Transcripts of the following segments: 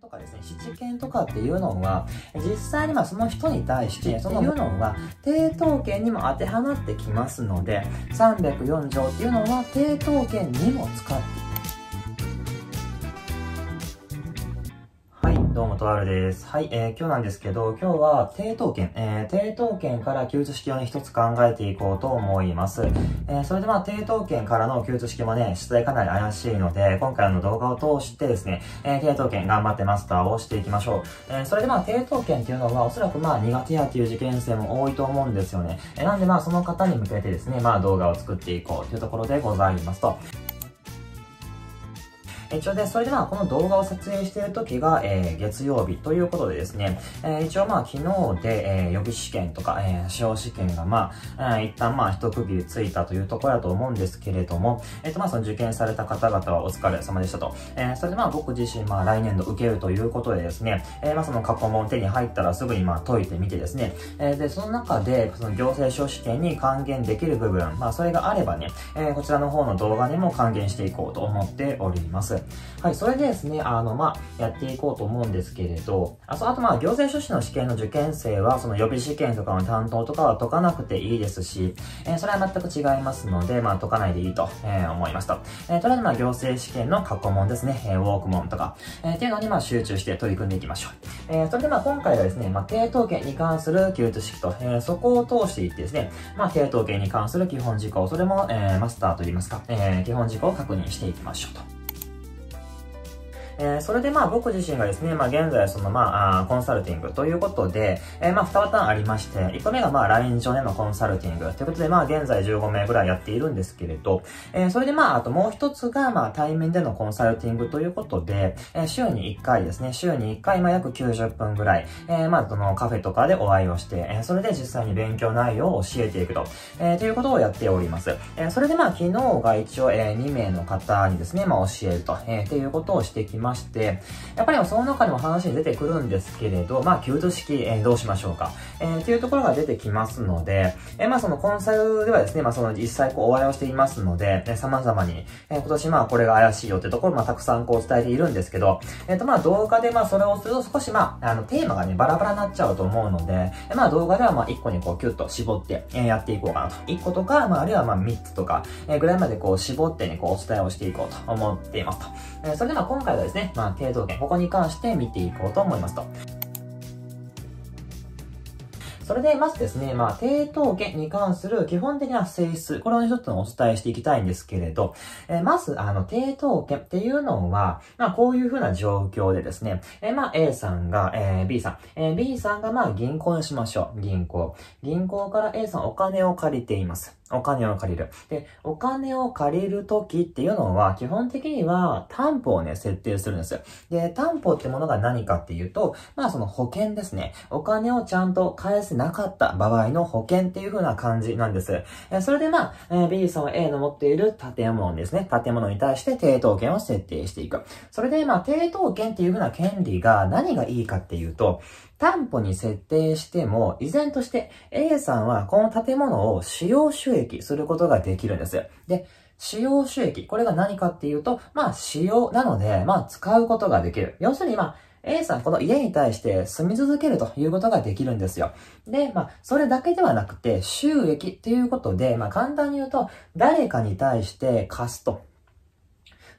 とかですね、七件とかっていうのは、実際にまあその人に対して、そのいうのは、抵当権にも当てはまってきますので、304条っていうのは、抵当権にも使ってとあるです。はい、えー、今日なんですけど、今日は、抵当権、えー、抵当権から給付式をね、一つ考えていこうと思います。えー、それでまあ、抵当権からの給付式もね、出題かなり怪しいので、今回の動画を通してですね、えー、抵当権頑張ってマスターをしていきましょう。えー、それでまあ、抵当権っていうのは、おそらくまあ、苦手やっていう受験生も多いと思うんですよね。えー、なんでまあ、その方に向けてですね、まあ、動画を作っていこうというところでございますと。一応で、それでまあ、この動画を撮影している時が、えー、月曜日ということでですね、えー、一応まあ、昨日で、えー、予備試験とか、えー、司法試験がまあ、えー、一旦まあ、一区切りついたというところだと思うんですけれども、えっ、ー、とまあ、その受験された方々はお疲れ様でしたと。えー、それでまあ、僕自身まあ、来年度受けるということでですね、えー、まあ、その過去問手に入ったらすぐにまあ、解いてみてですね、えー、で、その中で、その行政書試験に還元できる部分、まあ、それがあればね、えー、こちらの方の動画にも還元していこうと思っております。はい、それでですね、あの、まあ、やっていこうと思うんですけれど、あと、あとまあ、行政書士の試験の受験生は、その予備試験とかの担当とかは解かなくていいですし、えー、それは全く違いますので、まあ、解かないでいいと、えー、思いますと。えー、とりあえずまあ、行政試験の過去問ですね、えー、ウォーク問とか、えー、っていうのにまあ、集中して取り組んでいきましょう。えー、それでまあ、今回はですね、まあ、低等権に関する記述式と、えー、そこを通していってですね、まあ、低等権に関する基本事項、それも、えー、マスターといいますか、えー、基本事項を確認していきましょうと。えー、それでまあ僕自身がですね、まあ現在そのまあコンサルティングということで、えー、まあ2パターンありまして、1個目がまあ LINE 上でのコンサルティングということでまあ現在15名ぐらいやっているんですけれど、えー、それでまああともう一つがまあ対面でのコンサルティングということで、えー、週に1回ですね、週に1回まあ約90分ぐらい、えー、まあそのカフェとかでお会いをして、えー、それで実際に勉強内容を教えていくと、えー、ということをやっております。えー、それでまあ昨日が一応、えー、2名の方にですね、まあ教えると、えー、っていうことをしてきままして、やっぱりその中にも話に出てくるんですけれど、まあ、給付式、えー、どうしましょうか。えー、っていうところが出てきますので、えー、まあ、そのコンサルではですね、まあ、その実際こうお会いをしていますので、えー、様々に、えー、今年まあ、これが怪しいよってところ、まあ、たくさんこう伝えているんですけど、えっ、ー、と、まあ、動画でまあ、それをすると少しまあ、あの、テーマがね、バラバラになっちゃうと思うので、えー、まあ、動画ではまあ、1個にこう、キュッと絞って、えー、やっていこうかなと。1個とか、まあ、あるいはまあ、3つとか、えー、ぐらいまでこう、絞ってね、こう、お伝えをしていこうと思っていますと。えー、それでは今回はですね、ねまあ、程度権、ここに関して見ていこうと思いますと。それで、まずですね、まあ、抵当権に関する基本的な性質、これを一つお伝えしていきたいんですけれど、えー、まず、あの、抵当権っていうのは、まあ、こういう風な状況でですね、えー、まあ、A さんが、えー、B さん、えー、B さんが、まあ、銀行にしましょう。銀行。銀行から A さんお金を借りています。お金を借りる。で、お金を借りるときっていうのは、基本的には担保をね、設定するんですよ。で、担保ってものが何かっていうと、まあその保険ですね。お金をちゃんと返せなかった場合の保険っていう風な感じなんです。それでまあ、B さんは A の持っている建物ですね。建物に対して抵当権を設定していく。それでまあ、抵当権っていう風な権利が何がいいかっていうと、担保に設定しても、依然として A さんはこの建物を使用収益することができるんです。で、使用収益。これが何かっていうと、まあ、使用なので、まあ、使うことができる。要するに、まあ、A さん、この家に対して住み続けるということができるんですよ。で、まあ、それだけではなくて、収益っていうことで、まあ、簡単に言うと、誰かに対して貸すと。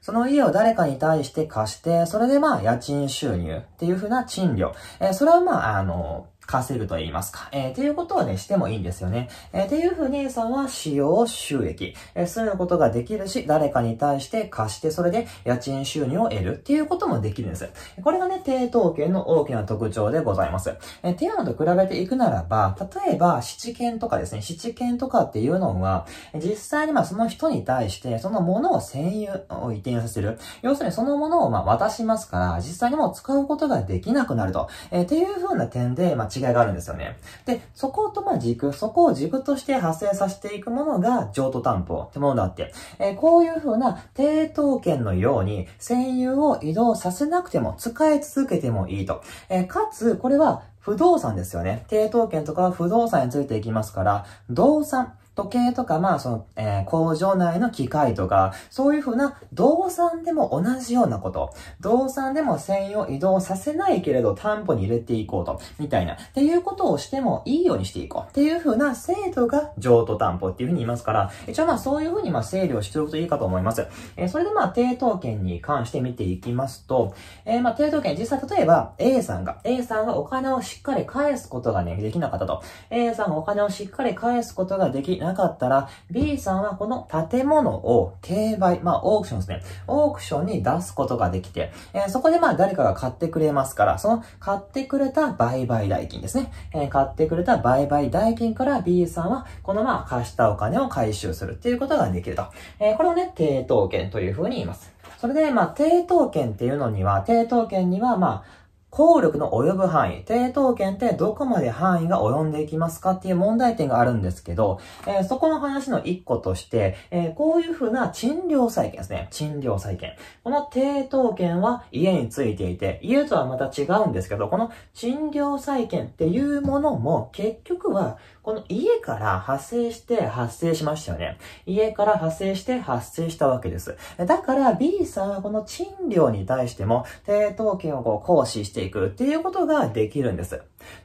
その家を誰かに対して貸して、それでまあ、家賃収入っていうふうな賃料。えー、それはまあ、あの、稼ぐと言いますか。えー、っていうことはね、してもいいんですよね。えー、っていうふうに A さんは使用収益、えー、そういうことができるし、誰かに対して貸して、それで家賃収入を得るっていうこともできるんです。これがね、抵当権の大きな特徴でございます。えー、っていうのと比べていくならば、例えば、七権とかですね、七権とかっていうのは、実際にまあその人に対して、そのものを占有を移転させる。要するにそのものをまあ渡しますから、実際にもう使うことができなくなると。えー、っていうふうな点で、まあ違いがあるんですよね。で、そことまあ軸、そこを軸として発生させていくものが譲渡担保ってものだって、えー、こういう風な抵当権のように占有を移動させなくても使い続けてもいいと。えー、かつ、これは不動産ですよね。抵当権とかは不動産についていきますから、動産。時計とか、まあ、その、えー、工場内の機械とか、そういうふうな動産でも同じようなこと。動産でも専用移動させないけれど担保に入れていこうと、みたいな。っていうことをしてもいいようにしていこう。っていうふうな制度が譲渡担保っていうふうに言いますから、一応まあそういうふうにまあ整理をしておくといいかと思います。えー、それでまあ抵当権に関して見ていきますと、えー、まあ抵当権、実際例えば A さんが、A さんがお金をしっかり返すことがね、できなかったと。A さんがお金をしっかり返すことができなかったら、B さんはこの建物を定売、まあオークションですね。オークションに出すことができて、えー、そこでまあ誰かが買ってくれますから、その買ってくれた売買代金ですね。えー、買ってくれた売買代金から B さんは、このまあ貸したお金を回収するっていうことができると。えー、これをね、抵当権というふうに言います。それで、まあ、抵当権っていうのには、抵当権には、まあ、効力の及ぶ範囲、抵当権ってどこまで範囲が及んでいきますかっていう問題点があるんですけど、えー、そこの話の一個として、えー、こういうふうな賃料債権ですね。賃料債権。この抵当権は家についていて、家とはまた違うんですけど、この賃料債権っていうものも結局はこの家から発生して発生しましたよね。家から発生して発生したわけです。だから B さんはこの賃料に対しても抵当権をこう行使してていくっていうことができるんです。っ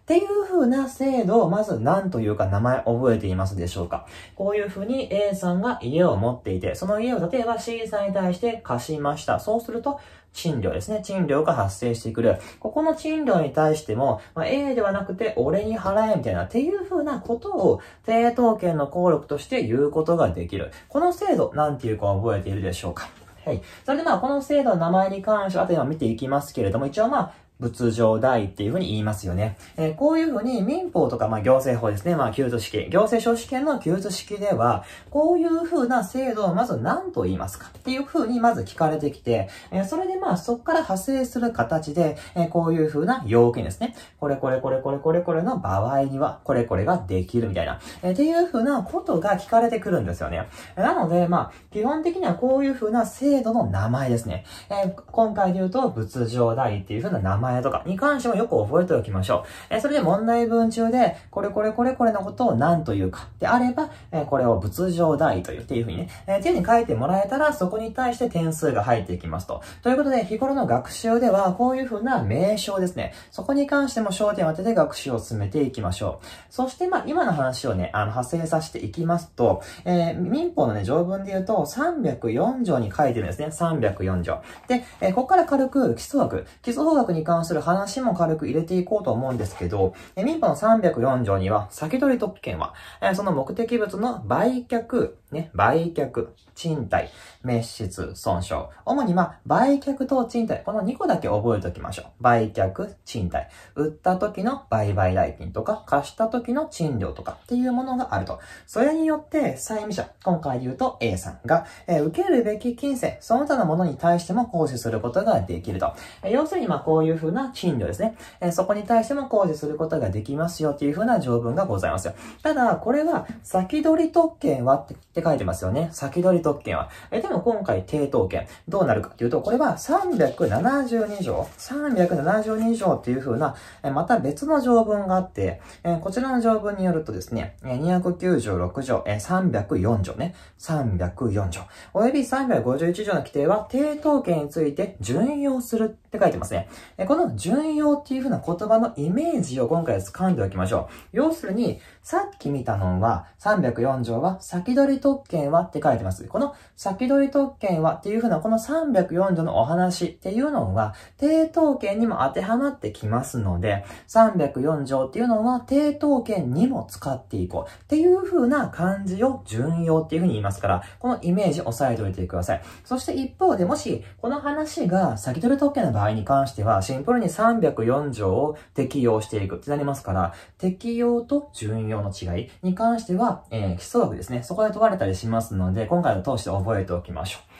ていう風な制度をまず何というか名前覚えていますでしょうかこういう風に A さんが家を持っていて、その家を例えば C さんに対して貸しました。そうすると賃料ですね。賃料が発生してくる。ここの賃料に対しても、まあ、A ではなくて俺に払えみたいなっていう風なことを抵当権の効力として言うことができる。この制度、なんていうか覚えているでしょうかはい。それでまあ、この制度の名前に関しては、後では見ていきますけれども、一応まあ、仏上代っていうふうに言いますよね。えー、こういうふうに民法とか、まあ、行政法ですね。まあ、給付式。行政書士権の給付式では、こういうふうな制度をまず何と言いますかっていうふうにまず聞かれてきて、えー、それでまあ、そこから派生する形で、えー、こういうふうな要件ですね。これこれこれこれこれこれの場合には、これこれができるみたいな、えー、っていうふうなことが聞かれてくるんですよね。なので、まあ、基本的にはこういうふうな制度の名前ですね。えー、今回で言うと、仏上代っていうふうな名前前とかに関してもよく覚えておきましょう。えそれで問題文中で、これこれこれこれのことを何というかであれば、えこれを仏上代というっていうふうにね、えっていうふうに書いてもらえたら、そこに対して点数が入っていきますと。ということで、日頃の学習では、こういうふうな名称ですね。そこに関しても焦点を当てて学習を進めていきましょう。そして、まあ、今の話をね、あの、派生させていきますと、えー、民法のね、条文で言うと、304条に書いてるんですね。304条。で、えー、ここから軽く基礎学、基礎法学に関関する話も軽く入れていこうと思うんですけど、え民法の304条には、先取り特権は、えその目的物の売却、ね、売却、賃貸、滅失、損傷。主にまあ、売却と賃貸。この2個だけ覚えておきましょう。売却、賃貸。売った時の売買代金とか、貸した時の賃料とかっていうものがあると。それによって、債務者、今回で言うと A さんが、えー、受けるべき金銭、その他のものに対しても行使することができると。えー、要するにまあ、こういう風な賃料ですね。えー、そこに対しても行使することができますよっていう風な条文がございますよ。ただ、これは、先取り特権はって書いてますよね。先取り特権は。えでも今回、抵当権、どうなるかというと、これは372条、372条っていう風な、えまた別の条文があって、えこちらの条文によるとですね、296条、え304条ね、304条、および351条の規定は、抵当権について準用するって書いてますね。えこの準用っていう風な言葉のイメージを今回掴んでおきましょう。要するに、さっき見たのは、304条は、先取り特権はって書いてます。この先取り特権はっていう風な、この304条のお話っていうのは、抵当権にも当てはまってきますので、304条っていうのは、抵当権にも使っていこうっていう風な感じを順用っていう風に言いますから、このイメージ押さえておいてください。そして一方でもし、この話が先取り特権の場合に関しては、シンプルに304条を適用していくってなりますから、適用と順用用の違いに関しては、えー、基礎学ですね。そこで問われたりしますので、今回の通して覚えておきましょう。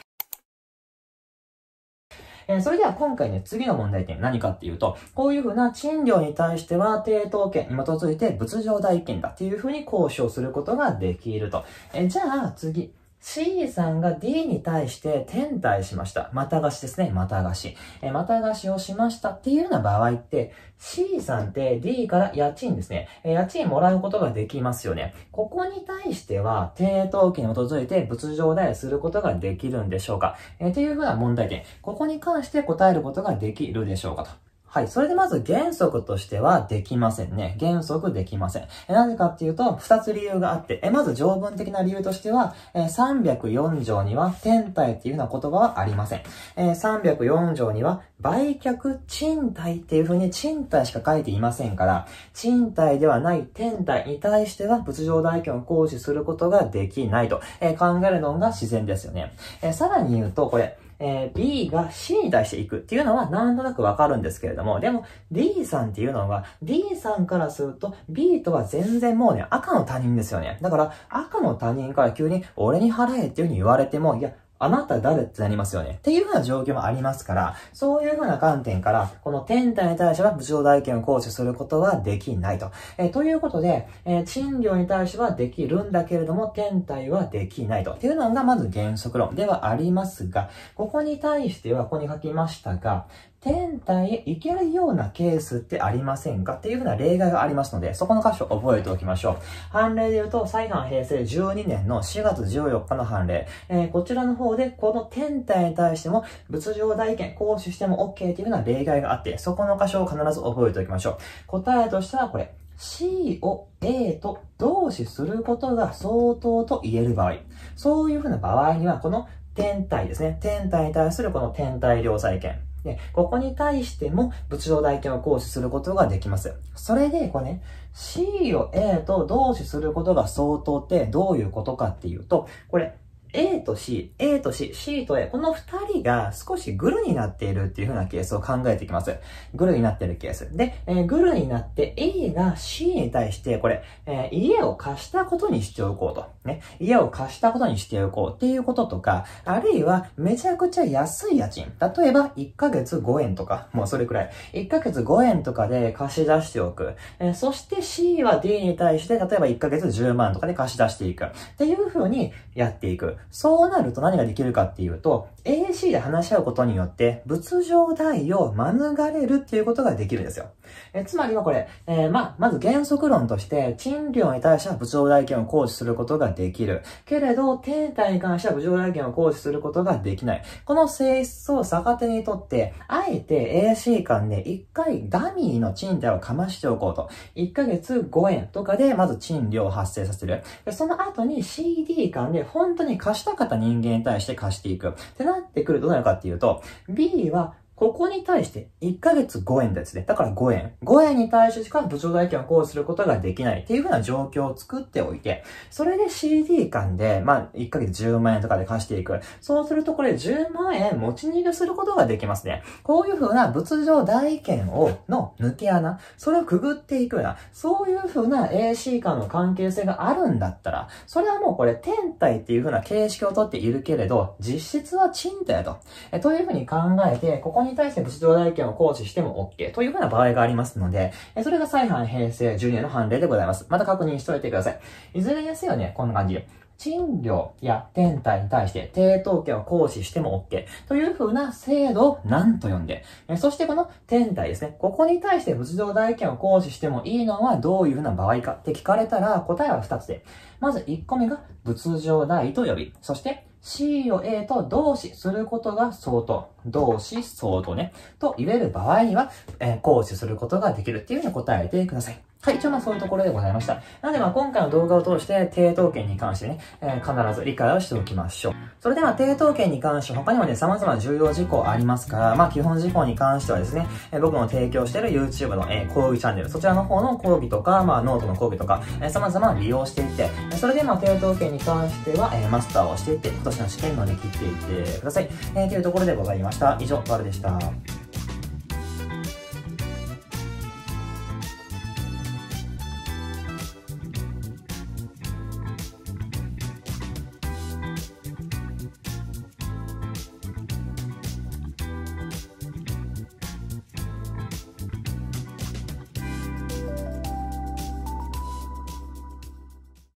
えー、それでは今回ね、次の問題点何かっていうと、こういうふうな賃料に対しては、抵当権に基づいて物上代金だっていうふうに交渉することができると。えー、じゃあ次、C さんが D に対して転退しました。また貸しですね。また貸し。えまた貸しをしましたっていうような場合って、C さんって D から家賃ですね。え家賃もらうことができますよね。ここに対しては、抵当期に基づいて仏上代することができるんでしょうかえー、というふうな問題点。ここに関して答えることができるでしょうかと。はい。それでまず原則としてはできませんね。原則できません。なぜかっていうと、二つ理由があって、えまず条文的な理由としては、え304条には天体っていうような言葉はありません。え304条には売却賃貸っていう風に賃貸しか書いていませんから、賃貸ではない天体に対しては仏上代金を行使することができないと、え考えるのが自然ですよね。えさらに言うと、これ、えー、B が C に対していくっていうのはなんとなくわかるんですけれども、でも D さんっていうのは D さんからすると B とは全然もうね、赤の他人ですよね。だから赤の他人から急に俺に払えっていうふうに言われても、いや、あなた誰ってなりますよね。っていうふうな状況もありますから、そういうふうな観点から、この天体に対しては部長代金を行使することはできないと。えー、ということで、えー、賃料に対してはできるんだけれども、天体はできないと。っていうのがまず原則論ではありますが、ここに対しては、ここに書きましたが、天体へ行けるようなケースってありませんかっていうふうな例外がありますので、そこの箇所覚えておきましょう。判例で言うと、再犯平成12年の4月14日の判例。えー、こちらの方で、この天体に対しても、仏上代権行使しても OK っていうふうな例外があって、そこの箇所を必ず覚えておきましょう。答えとしてはこれ。C を A と同視することが相当と言える場合。そういうふうな場合には、この天体ですね。天体に対するこの天体良債権。で、ここに対しても仏上代金を行使することができます。それで、これね、C を A と同士することが相当ってどういうことかっていうと、これ、A と C、A と C、C と A、この二人が少しグルになっているっていう風なケースを考えていきます。グルになっているケース。で、えー、グルになって A が C に対して、これ、えー、家を貸したことにしておこうと。ね。家を貸したことにしておこうっていうこととか、あるいはめちゃくちゃ安い家賃。例えば、1ヶ月5円とか、もうそれくらい。1ヶ月5円とかで貸し出しておく。えー、そして C は D に対して、例えば1ヶ月10万とかで貸し出していく。っていう風にやっていく。そうなると何ができるかっていうと、AC で話し合うことによって、仏上代を免れるっていうことができるんですよ。えつまりはこれ、えー、ま、まず原則論として、賃料に対しては部長代金を行使することができる。けれど、定体に関しては部長代金を行使することができない。この性質を逆手にとって、あえて AC 間で1回ダミーの賃貸をかましておこうと。1ヶ月5円とかでまず賃料を発生させる。その後に CD 間で本当に貸したかった人間に対して貸していく。ってなってくるとどうなるかっていうと、B はここに対して1ヶ月5円ですね。だから5円。5円に対してしか部長代金を行使することができないっていう風な状況を作っておいて、それで CD 間で、まあ、1ヶ月10万円とかで貸していく。そうするとこれ10万円持ち逃げすることができますね。こういう風な物上代金を、の抜け穴、それをくぐっていくような、そういう風な AC 間の関係性があるんだったら、それはもうこれ天体っていう風な形式をとっているけれど、実質は賃貸と。えという風に考えて、ここに対して物上代金を行使しても OK というふうな場合がありますので、それが再犯平成12年の判例でございます。また確認しておいてください。いずれですよね、こんな感じで。賃料や天体に対して抵当権を行使しても OK という風な制度を何と呼んで、そしてこの天体ですね。ここに対して仏像代権を行使してもいいのはどういう風な場合かって聞かれたら答えは2つで。まず1個目が仏上代と呼び、そして C を A と同志することが相当。同志相当ね。と言える場合には、えー、行使することができるっていうふうに答えてください。はい、一応まあそういうところでございました。なのでまあ今回の動画を通して抵当権に関してね、えー、必ず理解をしておきましょう。それでは抵当権に関して他にもね、様々な重要事項ありますから、まあ基本事項に関してはですね、えー、僕の提供している YouTube の、えー、講義チャンネル、そちらの方の講義とか、まあノートの講義とか、えー、様々利用していって、それでまあ抵当権に関しては、えー、マスターをしていって、今年の試験乗り切っていってください。えー、というところでございました。以上、バルでした。